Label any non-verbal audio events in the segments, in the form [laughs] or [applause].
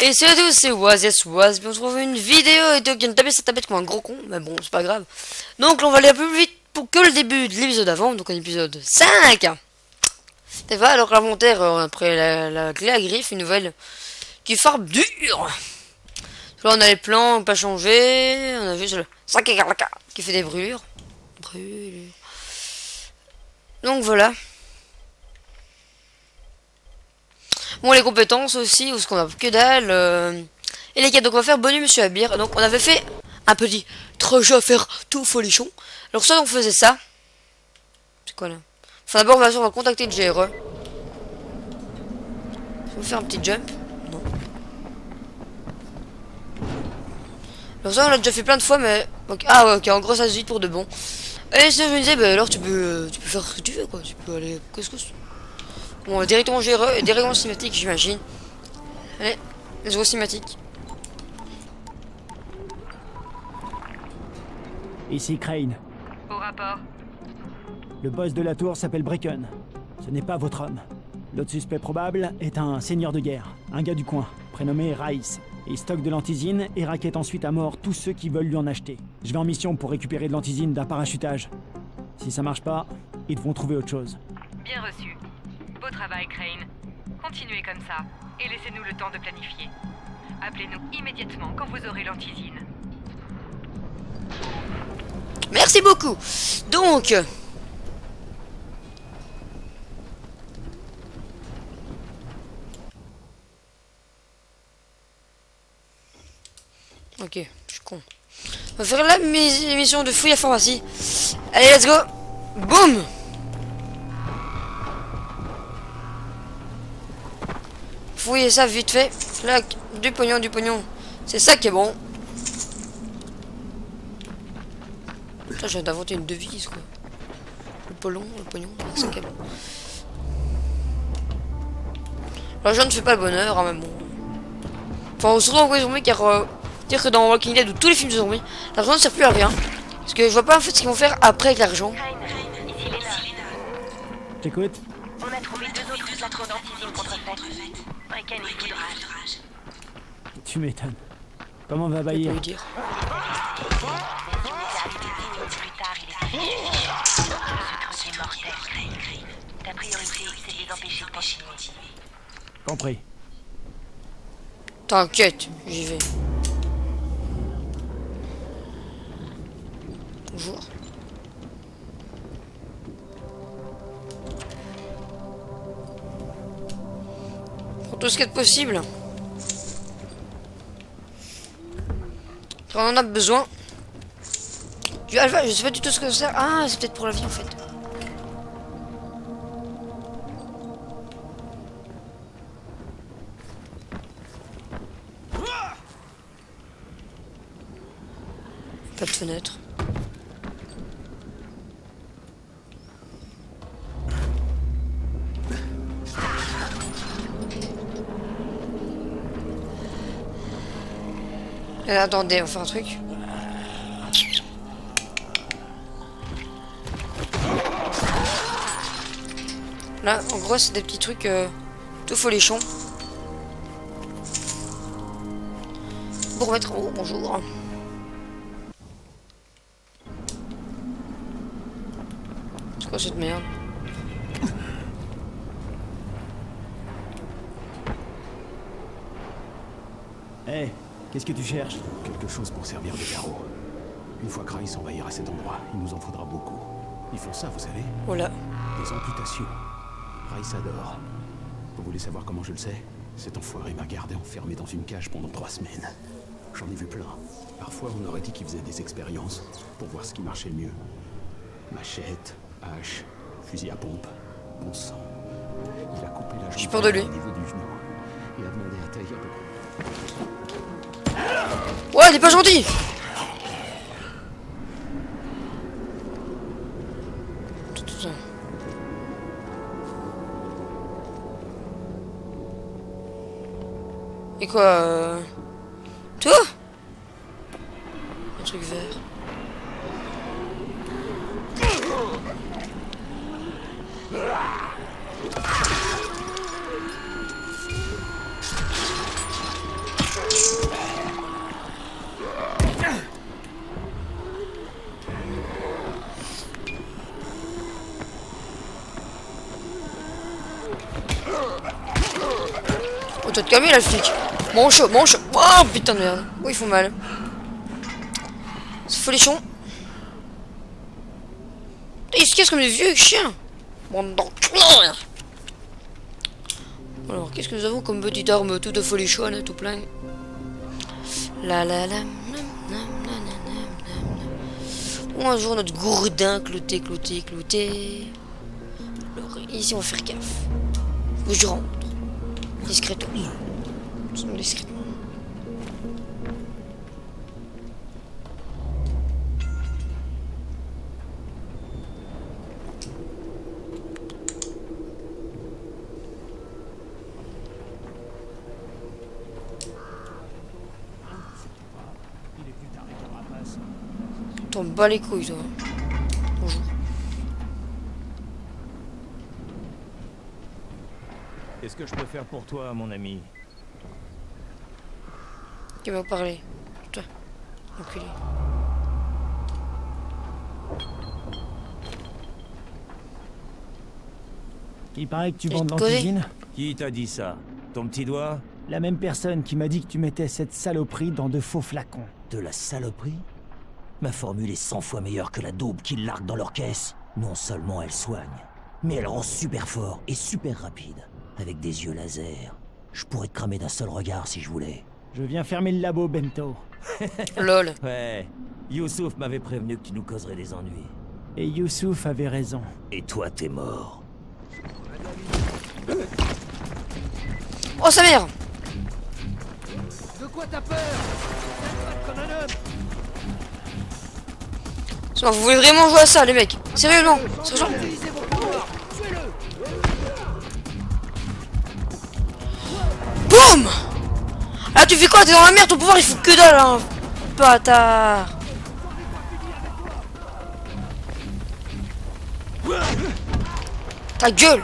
Et salut à tous, c'est Waz, yes Waz, on se retrouve une vidéo et qui vient de taper sa tablette comme un gros con, mais bon, c'est pas grave. Donc on va aller plus vite pour que le début de l'épisode avant, donc un épisode 5 Et voilà, alors l'inventaire, euh, après la, la, clé à griffe, une nouvelle qui farbe dur Là, on a les plans, pas changé, on a vu le 5 qui fait des brûlures. Brûlures. Donc voilà. Bon, les compétences aussi, ou ce qu'on a que dalle. Euh, et les cadeaux qu'on va faire, bonus monsieur Abir. Donc, on avait fait un petit trajet à faire tout folichon. Alors, soit on faisait ça. C'est quoi là? Enfin, d'abord, on va, on va contacter le GRE. On va faire un petit jump. Non. Alors, ça, on l'a déjà fait plein de fois, mais. Ah, ouais, ok, en gros, ça se pour de bon. Et si je me disais, bah alors, tu peux, tu peux faire ce que tu veux, quoi. Tu peux aller. Qu'est-ce que Bon, directement géreux, directement cinématique, j'imagine. Allez, let's go cinématique. Ici Crane. Au rapport. Le boss de la tour s'appelle Bracken. Ce n'est pas votre homme. L'autre suspect probable est un seigneur de guerre, un gars du coin, prénommé Rice. Il stocke de l'antisine et raquette ensuite à mort tous ceux qui veulent lui en acheter. Je vais en mission pour récupérer de l'antisine d'un parachutage. Si ça marche pas, ils devront trouver autre chose. Bien reçu. Travail, Crane. Continuez comme ça, et laissez-nous le temps de planifier. Appelez-nous immédiatement quand vous aurez l'antisine. Merci beaucoup Donc... Ok, je suis con. On va faire la mission de fouille à pharmacie. Allez, let's go Boum fouiller ça vite fait. Là, du pognon, du pognon. C'est ça qui est bon. Putain, j'ai d'inventer une devise, quoi. Le polon, le pognon, c'est ça qui est bon. L'argent ne fait pas le bonheur, hein, mais bon. Enfin, surtout en zombie, car euh, dire que dans Walking Dead ou tous les films de zombies, l'argent ne sert plus à rien. Parce que je vois pas en fait ce qu'ils vont faire après avec l'argent. T'écoutes? On a trouvé deux autres flacons d'antisine contrefaite. Tu m'étonnes. Comment va Bahir lui dire. Il est Ce mortel. Ta priorité, c'est de les empêcher de continuer. Compris. T'inquiète, j'y vais. Bonjour. Ce qui est possible. On en a besoin. Je sais pas du tout ce que ça sert. Ah, c'est peut-être pour la vie en fait. Pas de fenêtre. Attendez, on fait un truc. Là, en gros, c'est des petits trucs euh, tout folichons. Pour mettre en haut, bonjour. C'est quoi cette merde? Hé, qu'est-ce que tu cherches Quelque chose pour servir de carreau. Une fois que Rice envahira cet endroit, il nous en faudra beaucoup. Ils font ça, vous savez Voilà. Des amputations. Rice adore. Vous voulez savoir comment je le sais Cet enfoiré m'a gardé enfermé dans une cage pendant trois semaines. J'en ai vu plein. Parfois, on aurait dit qu'il faisait des expériences pour voir ce qui marchait le mieux. Machette, hache, fusil à pompe, bon sang. Il a coupé la jambe suis peur de lui. au niveau du genou et a demandé à tailler à peu près. Ouais, il est pas gentil. Et quoi euh... Tout calmer là, le flic. Mon chaud. Oh putain de merde. Oui, ils font mal. C'est folichon. Ils se cassent comme des vieux chiens. Bande d'enculés. Alors, qu'est-ce que nous avons comme petite arme toute folichonne, tout plein? La la la. Ou un jour notre gourdin clouté, clouté, clouté. Alors, ici on va faire gaffe. Je rentre. Discrètement. Discrètement. T'en bats les couilles, toi. Bonjour. Qu'est-ce que je peux faire pour toi, mon ami? Qui m'a parlé Toi. Enculé. Il paraît que tu vends de l'antigine. Qui t'a dit ça? Ton petit doigt? La même personne qui m'a dit que tu mettais cette saloperie dans de faux flacons. De la saloperie? Ma formule est 100 fois meilleure que la daube qu'ils larguent dans leur caisse. Non seulement elle soigne, mais elle rend super fort et super rapide. Avec des yeux laser. Je pourrais te cramer d'un seul regard si je voulais. Je viens fermer le labo, Bento. [laughs] Lol. Ouais, Youssouf m'avait prévenu que tu nous causerais des ennuis. Et Youssouf avait raison. Et toi, t'es mort. Oh sa mère De quoi t'as peur? Comme un homme Sinon, Vous voulez vraiment jouer à ça, les mecs? Sérieusement Tuez-le BOUM Ah tu fais quoi? T'es dans la merde, ton pouvoir il fout que dalle hein. Bâtard. Ta gueule.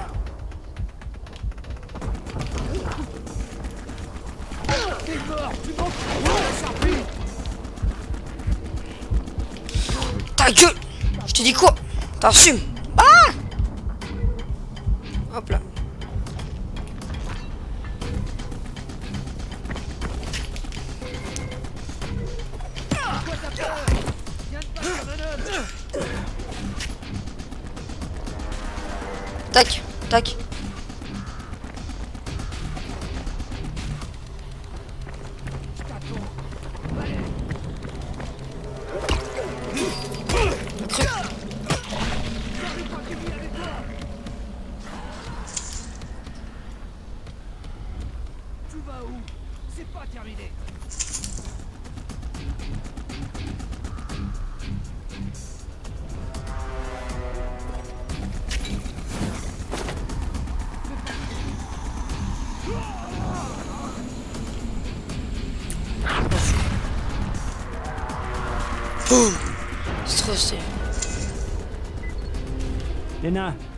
Ta gueule. Je te dis quoi? T'assumes. Ah! Hop là Так, так.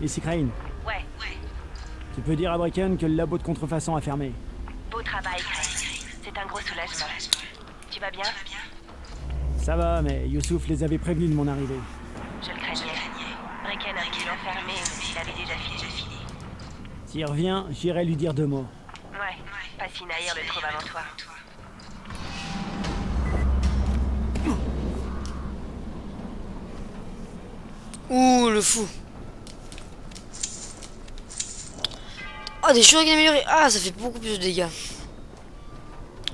Ici Crane. Ouais, ouais. Tu peux dire à Bracken que le labo de contrefaçon a fermé. Beau travail, Craig. C'est un gros soulagement. Tu vas bien? Ça va, mais Youssouf les avait prévenus de mon arrivée. Je le craignais. Brecken a l'enfermer, mais il avait déjà fini. S'il revient, j'irai lui dire deux mots. Ouais, pas si Nahir le trouve avant toi. Ouh, le fou. Ah, des shurikens améliorés. Ah, ça fait beaucoup plus de dégâts.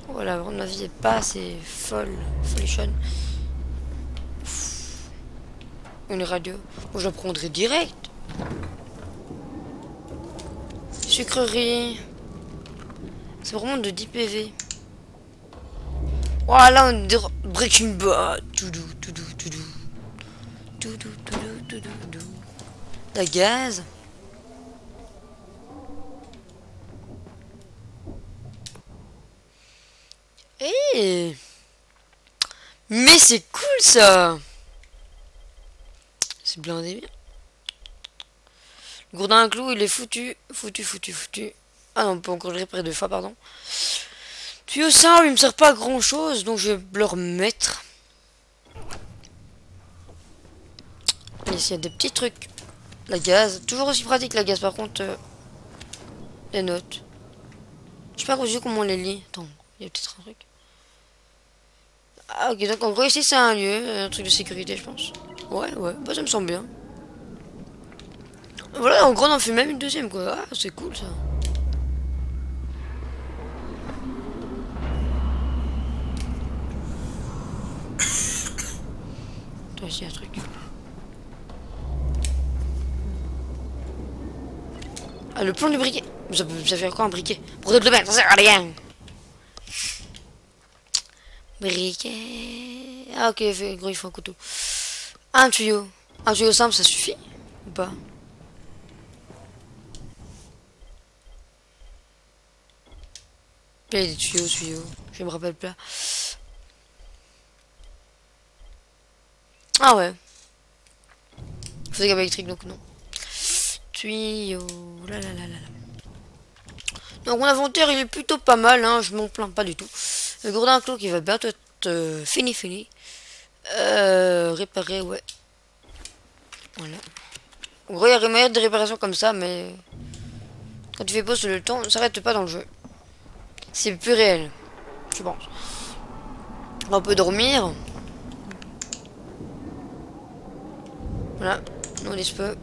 Voilà, ma vie est pas assez folle. Folichonne. Une radio. Bon, je la prendrai direct. Sucrerie. C'est vraiment de 10 PV. Voilà, on dirait Breaking Bad. Toudou, toudou, toudou. Toudou, toudou, toudou, toudou. La gaz. Eh Mais c'est cool ça C'est blindé bien. Le gourdin à clou, il est foutu, foutu, foutu, foutu. Ah non, on peut encore le réparer deux fois, pardon. Tuyau simple, il me sert pas à grand chose, donc je vais le remettre. Et il y a des petits trucs. La gaz, toujours aussi pratique la gaz, par contre. euh, les notes. Je sais pas comment on les lit. Attends, il y a peut-être un truc. Ah ok, donc en gros ici c'est un lieu, un truc de sécurité je pense. Ouais, ouais, bah ça me semble bien. Voilà, en gros on en fait même une deuxième quoi. Ah, c'est cool ça. Toi ici un truc. Ah, le plan du briquet. Ça, ça fait quoi un briquet Pour de bien, ça sert à rien. Briquet. Ah, ok, gros, il faut un couteau. Un tuyau. Un tuyau simple, ça suffit Ou pas? Il y a des tuyaux, tuyaux. Je me rappelle pas. Ah ouais. Faut des câbles électriques, donc non. Tuyau. Là, là, là, là, là. Donc mon inventaire il est plutôt pas mal, hein, je m'en plains pas du tout. Le gourdin clos qui va bientôt être euh, fini fini. Euh, réparer, ouais. Voilà. En gros, il y a moyen de réparation comme ça, mais quand tu fais pause le temps, ça s'arrête pas dans le jeu. C'est plus réel, je pense. On peut dormir. Voilà, on laisse peu.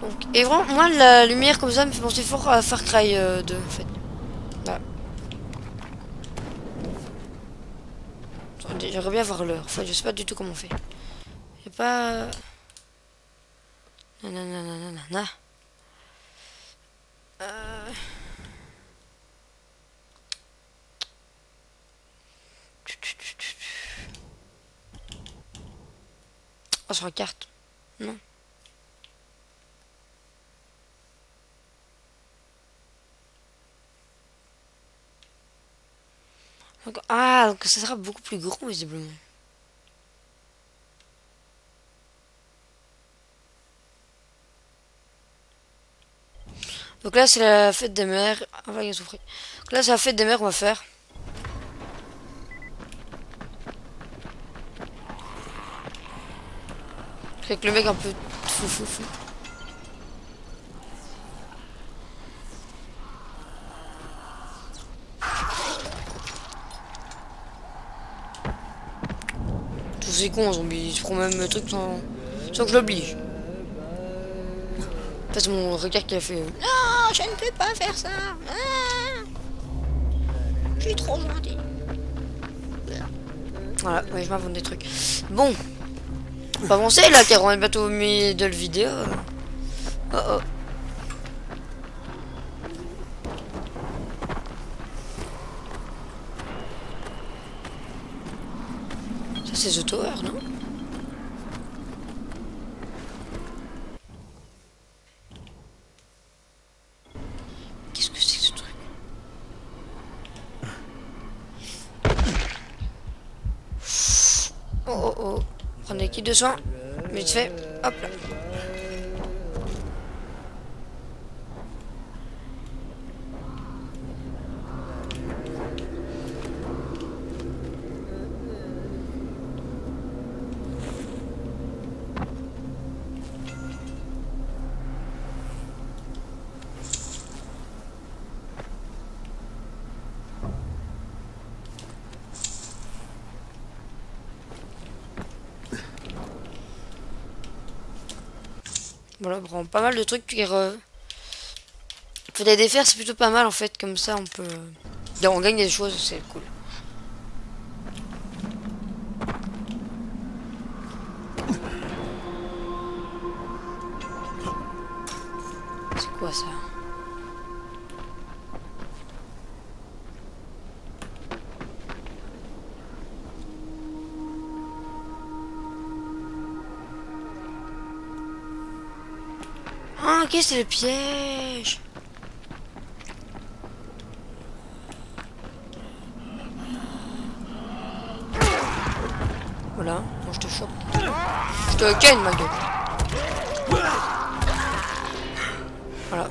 Donc, et vraiment, moi, la lumière comme ça me fait penser fort à Far Cry euh, 2, en fait. Voilà. J'aimerais bien voir l'heure. Enfin, je sais pas du tout comment on fait. J'ai pas... Nanana. Euh... Oh, sur la carte. Non. Donc, donc ça sera beaucoup plus grand visiblement. Donc là c'est la fête des mères. Ah, y souffrir. Donc là c'est la fête des mères qu'on va faire. Avec le mec un peu fou fou fou. Tous ces cons en zombies, je prends même le truc sans, sans que je l'oblige. C'est mon regard qui a fait Non, je ne peux pas faire ça. Ah. Je suis trop gentil. Voilà, ouais, je m'invente des trucs. Bon, on va avancer là, car on est bientôt au milieu de la vidéo. Oh oh. C'est The Tower, non Qu'est-ce que c'est ce truc Oh oh oh. Prenez kit de soin. Vite fait. Hop là. Voilà, on prend pas mal de trucs qui re... Faut les défaire, c'est plutôt pas mal en fait, comme ça on peut... On gagne des choses, c'est cool. C'est quoi ça? Ok, c'est le piège Voilà, bon, je te chope. Je te ken, ma gueule. Voilà.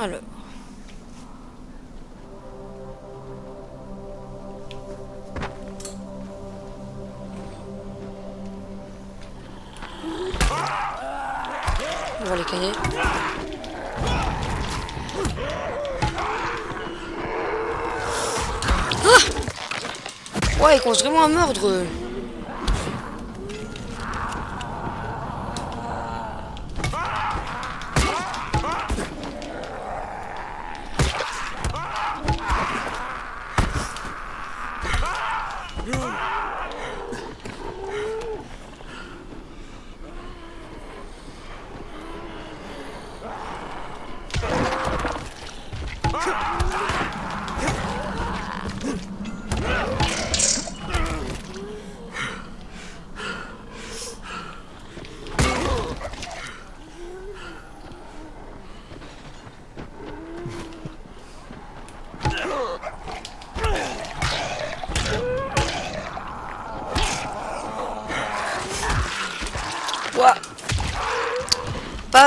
Alors. On va les cailler. Ah ouais, ils commencent vraiment à mordre.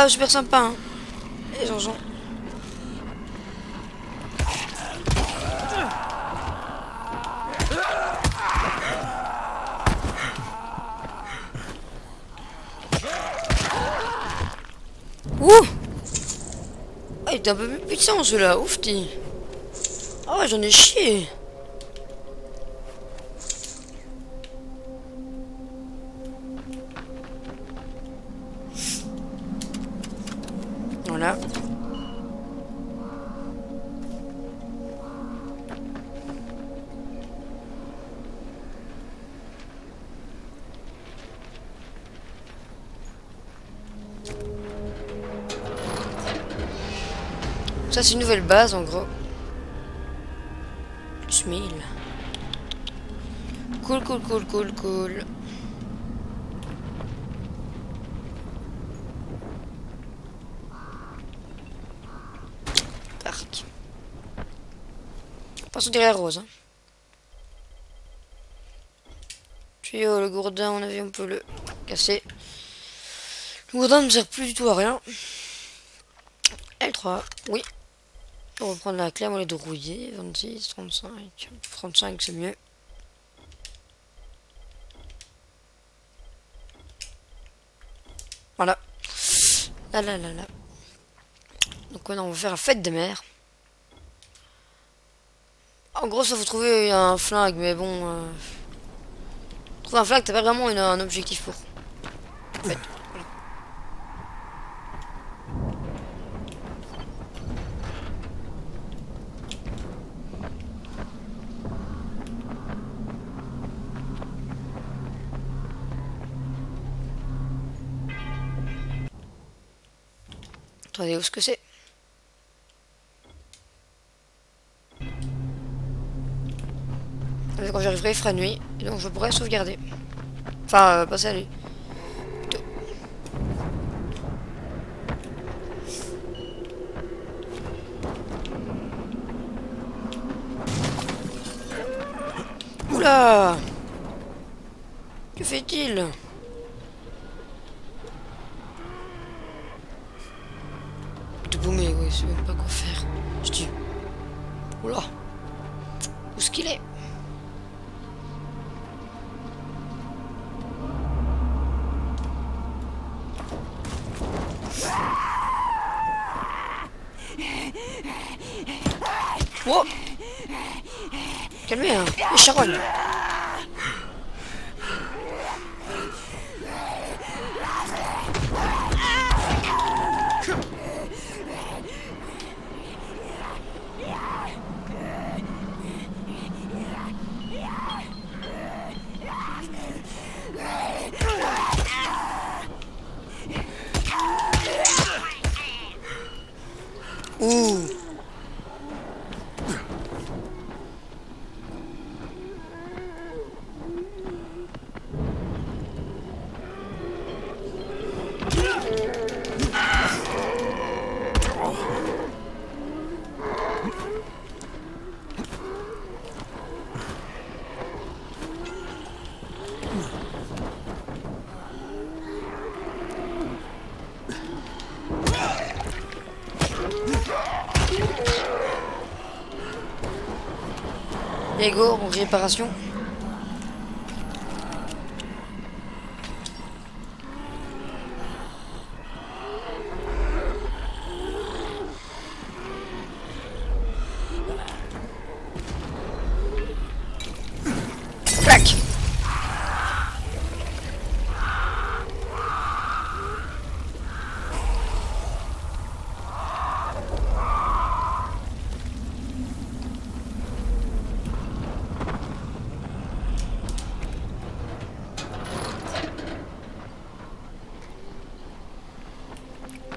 Super sympa, hein. Les Jean-Jean. Ouh Ah, il était un peu plus puissant celui-là, ouf, t'es. Ah j'en ai chié. Ça, c'est une nouvelle base, en gros. Plus 1000. Cool, cool, cool, cool, cool. Parc. Passons derrière Rose. Hein. Tuyau, le gourdin, à mon avis, on peut le casser. Le gourdin ne sert plus du tout à rien. L3, oui. On va prendre la clé, on va les rouiller. 26, 35. 35, c'est mieux. Voilà. Là, là, là, là. Donc maintenant, on va faire la fête des mers. En gros, ça faut trouver un flingue, mais bon... Euh... Trouver un flingue, t'as pas vraiment une- un objectif pour. Attendez, où est-ce que c'est Quand j'arriverai, il fera nuit. Donc je pourrai sauvegarder. Enfin, euh, passer à. Plutôt. Oula Que fait-il De boomer, oui, je sais même pas quoi faire. Je dis. Oula Où est-ce qu'il est? Oh Calmez, hein Les Lego, réparation. Clac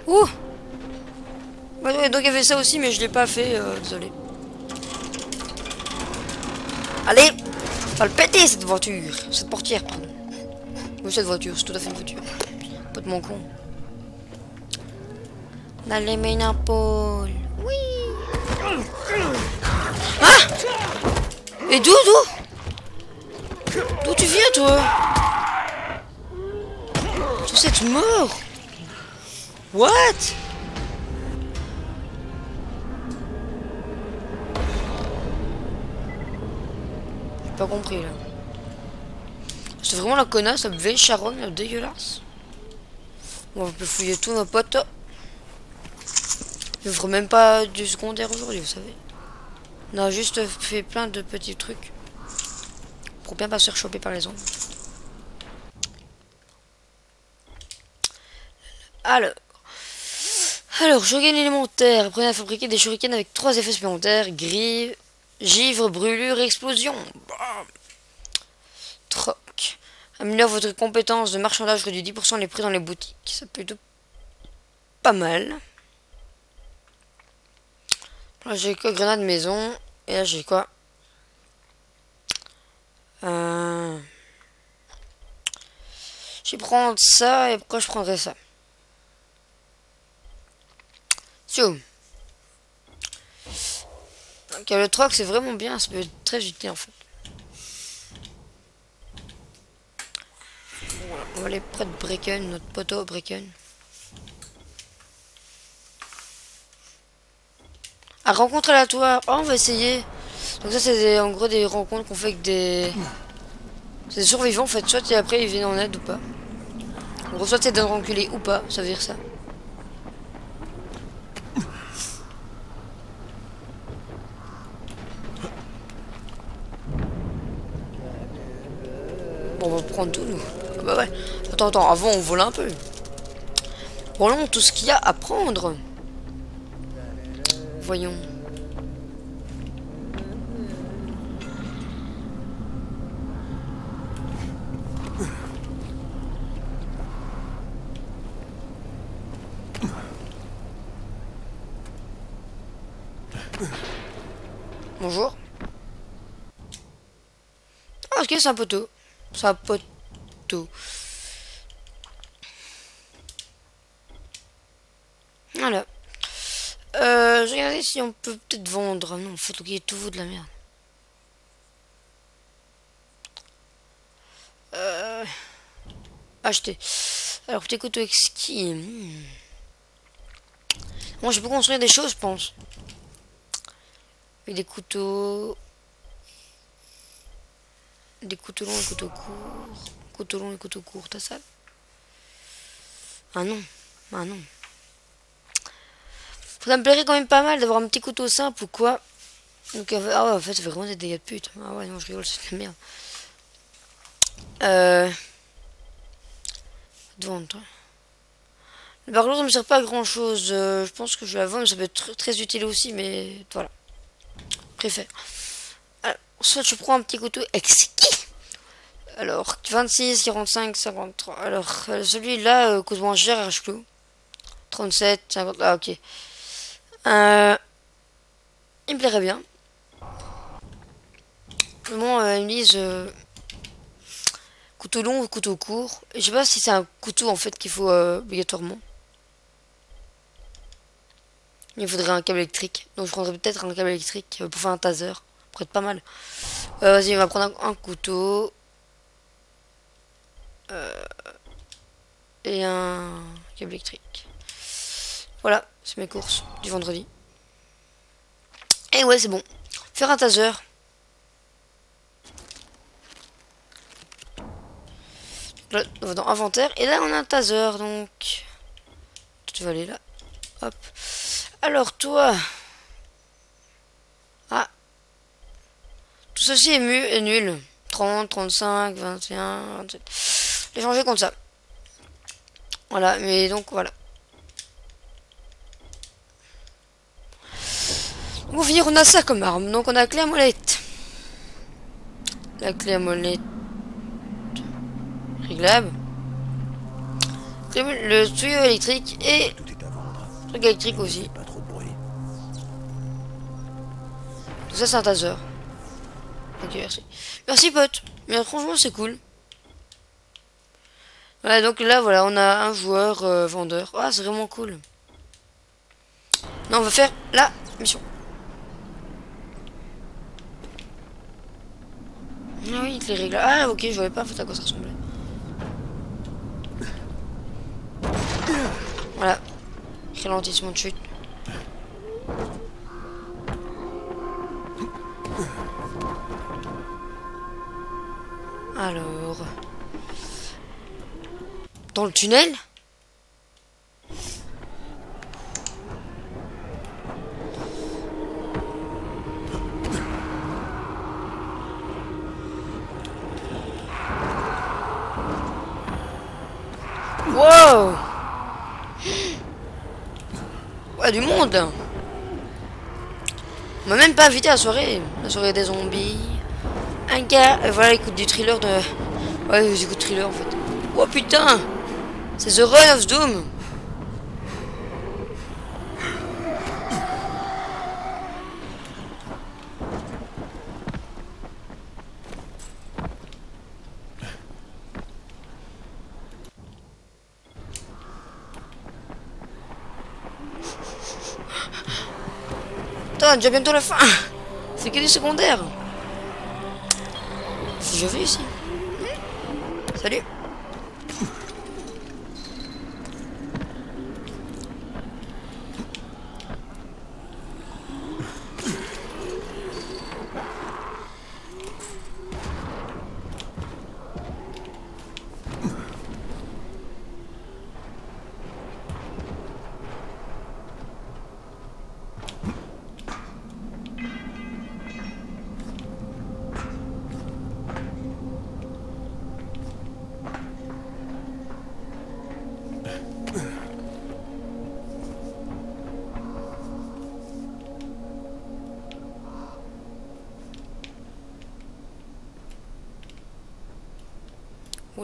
Ouh Ouais, ouais, donc il y avait ça aussi, mais je l'ai pas fait, euh, désolé. Allez Va le péter cette voiture Cette portière, pardon. Oui, cette voiture, c'est tout à fait une voiture. Pas de mon con. Les ménapoles. Oui Ah Et d'où, d'où? D'où tu viens, toi? Tout cette mort What? Compris là. C'est vraiment la connasse, la vieille charogne, la dégueulasse. On peut fouiller tout nos potes. Je ferai même pas du secondaire aujourd'hui, vous savez. On a juste fait plein de petits trucs. Pour bien pas se faire choper par les ondes. Alors. Alors, shuriken élémentaire. Apprenez à fabriquer des shurikens avec trois effets supplémentaires. Grive, givre, brûlure, explosion. Bam. Troc. Améliore votre compétence de marchandage, réduit 10% les prix dans les boutiques. Peut être pas mal. J'ai quoi Grenade maison. Et là, j'ai quoi? Euh... Je prendre ça. Et pourquoi je prendrais ça? So. Le troc, c'est vraiment bien. Ça peut être très utile en fait. On va aller près de Brecken, notre poteau Brecken. À rencontre aléatoire. Oh, on va essayer. Donc ça, c'est en gros des rencontres qu'on fait avec des... C'est survivants, en fait. Soit et après, ils viennent en aide ou pas. En gros, soit c'est d'un renculé ou pas. Ça veut dire ça. Bon, on va prendre tout, nous. Ah bah ouais. Attends, attends, avant, on vole un peu. Volons tout ce qu'il y a à prendre. Voyons. Bonjour. Ah, ok, c'est un poteau. C'est un poteau. Voilà. Euh, je regardais si on peut peut-être vendre. Non, faut qu'il tout de la merde. Euh, acheter. Alors, petit couteau exquis. Hmm. Moi, je peux construire des choses, je pense. Des couteaux. Des couteaux longs et couteaux courts. Couteaux longs et couteaux courts, t'as ça? Ah non. Ah non. Ça me plairait quand même pas mal d'avoir un petit couteau simple ou quoi. Donc, euh, ah ouais, en fait, ça vraiment des dégâts de pute. Ah ouais, non, je rigole, c'est de la merde. Euh. Devant toi. Par contre, ça me sert pas à grand chose. je pense que je vais la vendre, ça peut être tr- très utile aussi, mais voilà. Préfère. Alors, soit je prends un petit couteau exquis. Alors, 26, 45, 53. Alors, euh, celui-là euh, coûte moins cher, je clou. 37, 50. Ah, ok. Euh, il me plairait bien. Bon, euh, me disent couteau long ou couteau court. Je sais pas si c'est un couteau en fait qu'il faut euh, obligatoirement. Il faudrait un câble électrique. Donc je prendrais peut-être un câble électrique euh, pour faire un taser. Ça pourrait être pas mal. Euh, Vas-y, on va prendre un, un couteau. Et un câble électrique. Voilà, c'est mes courses du vendredi. Et ouais, c'est bon. Faire un taser. Là, on va dans inventaire. Et là, on a un taser, donc... Tu vas aller là. Hop. Alors, toi... Ah. Tout ceci est, mu est nul. 30, 35, 21, 27. J'ai changé comme ça. Voilà, mais donc, voilà. On a ça comme arme. Donc, on a la clé à molette. La clé à molette. Réglable. Le tuyau électrique et Tout est à vendre. truc électrique aussi. Pas trop de bruit. Tout ça, c'est un taser. Ok, merci. Merci, pote. Mais franchement, c'est cool. Voilà, donc là, voilà, on a un joueur euh, vendeur. Ah, c'est vraiment cool. Non, on va faire la mission. Ah oui, les règles. Ah, ok, je voyais pas à quoi ça ressemblait. Voilà. Ralentissement de chute. Alors. Dans le tunnel? Wow Ouais, du monde On m'a même pas invité à la soirée. La soirée des zombies. Un gars, euh, voilà, écoute du thriller de. Ouais, j'écoute thriller en fait. Oh putain C'est The Run of Doom déjà bientôt la fin C'est que du secondaire que je réussis. Salut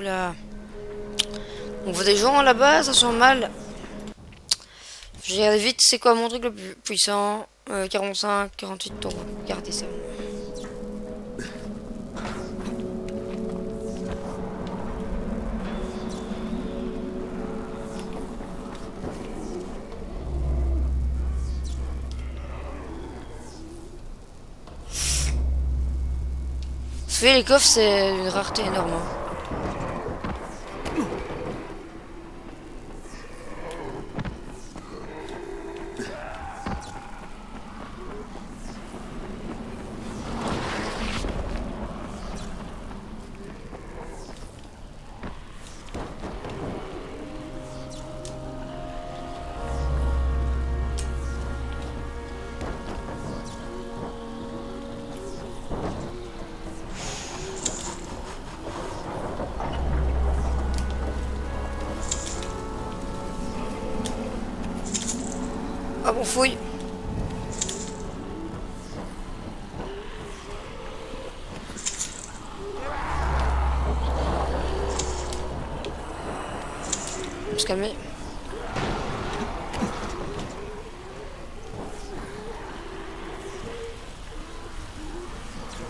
Oula. On voit des gens là-bas, ça sent mal. Je regarde vite, c'est quoi mon truc le plus puissant Euh, 45, 48, donc regardez ça. Les coffres, c'est une rareté énorme. hein. Bon, fouille. On se calmer.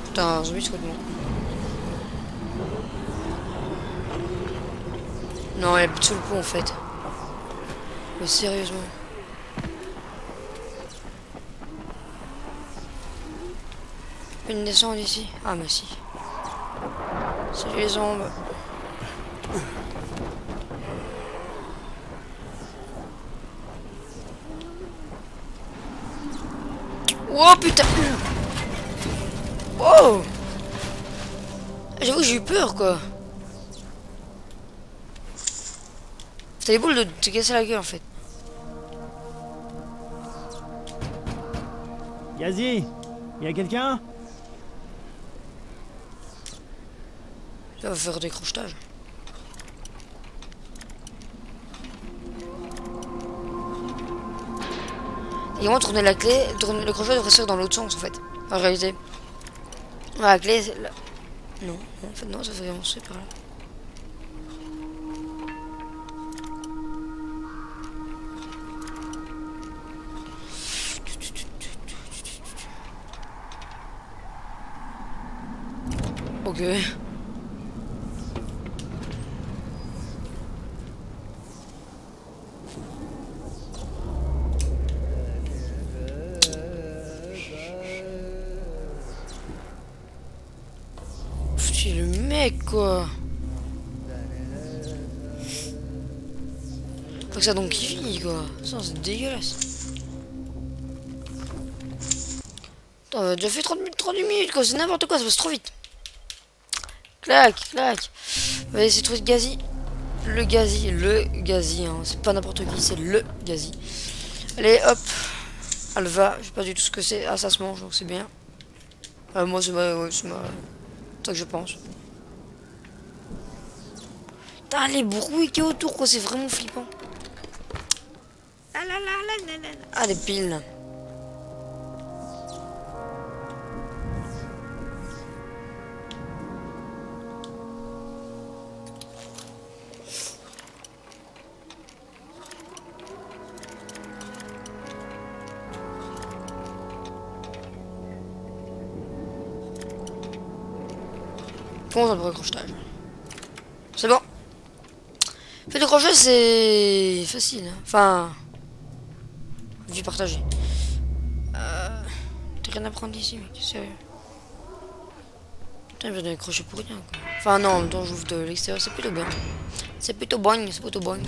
Putain, zombie se moi. Non, elle est sous le pont en fait. Mais sérieusement. Une descente ici. Ah mais si. Salut les ombres. Oh putain Oh J'avoue j'ai eu peur quoi. T'as les boules de te casser la gueule en fait. Gazi Y a quelqu'un? Faire des crochetages. Et moi tourner la clé, le crochet devrait se dans l'autre sens en fait. En réalité. La clé, c'est là. Non, non, en fait non, ça fait avancer par là. Ok. Quoi. Faut que ça donc qui quoi. Ça c'est dégueulasse. On a déjà fait 30 minutes, 30 minutes quoi, c'est n'importe quoi, ça passe trop vite. Clac, clac. On va essayer de trouver le gazi. Le gazi, le gazi, hein. c'est pas n'importe qui, c'est le gazi. Allez, hop. Alva, je sais pas du tout ce que c'est. Ah, ça se mange, donc c'est bien. Ah, moi, c'est ma, ouais, c'est ma... c'est que je pense. Putain, les bruits qui a autour, quoi, c'est vraiment flippant. Ah, ah des piles. Comment dans le crochetage C'est bon? Faire du crochet, c'est facile. hein. Enfin, vie partagée. Euh, T'as rien à prendre ici, mec. Sérieux? Putain, donner le crochet pour rien, quoi. Enfin, non, en même temps, j'ouvre de l'extérieur, c'est plutôt bien. C'est plutôt bon, c'est plutôt bon.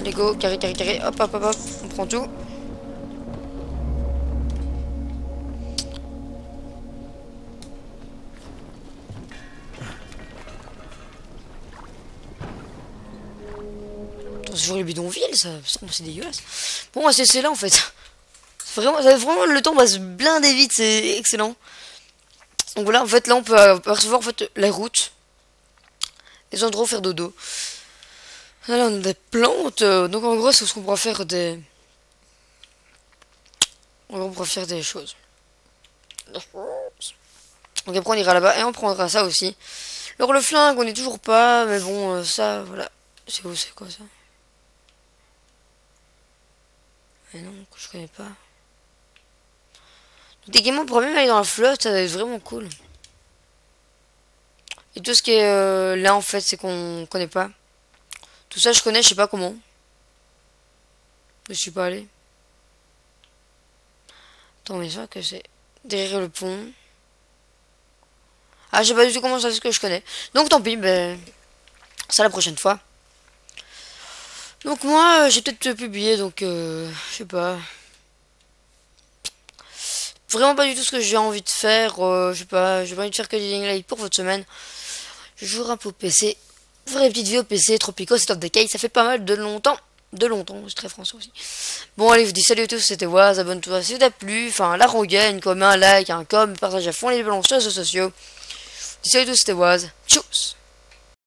Allez, go, carré, carré, carré. Hop, hop, hop, hop. On prend tout. C'est toujours les bidonvilles, ça. C'est dégueulasse. Bon, on va se laisser là en fait. C'est Vraiment, vraiment, le temps passe blinder vite, c'est excellent. Donc voilà, en fait, là, on peut apercevoir en fait la route. Les endroits faire dodo. Là, on a des plantes. euh, Donc en gros, c'est ce qu'on pourra faire des. On pourra faire des choses. Donc après, on ira là-bas et on prendra ça aussi. Alors le flingue, on est toujours pas, mais bon, euh, ça, voilà. C'est où, c'est quoi ça? Mais non, je connais pas. Techniquement, on pourrait même aller dans la flotte, ça va être vraiment cool. Et tout ce qui est euh, là, en fait, c'est qu'on connaît pas. Tout ça, je connais, je sais pas comment. Je suis pas allé. Attends, mais ça, que c'est derrière le pont. Ah, je sais pas du tout comment ça, c'est ce que je connais. Donc, tant pis, ben. Ça la prochaine fois. Donc moi, euh, j'ai peut-être publié, donc euh, je sais pas. Vraiment pas du tout ce que j'ai envie de faire. euh, je sais pas, j'ai pas envie de faire que des live pour votre semaine. Je jouerai un peu au PC. Je ferai des petites vidéos PC, Tropico, c'est of Decay. Ça fait pas mal de longtemps. De longtemps, c'est très français aussi. Bon, allez, je vous dis salut à tous, c'était Waz, abonne-toi si ça t'a plu. Enfin, la rengaine, comme un like, un com, partage à fond les balances sur les réseaux sociaux. Je vous dis salut à tous, c'était Waz. Tchuss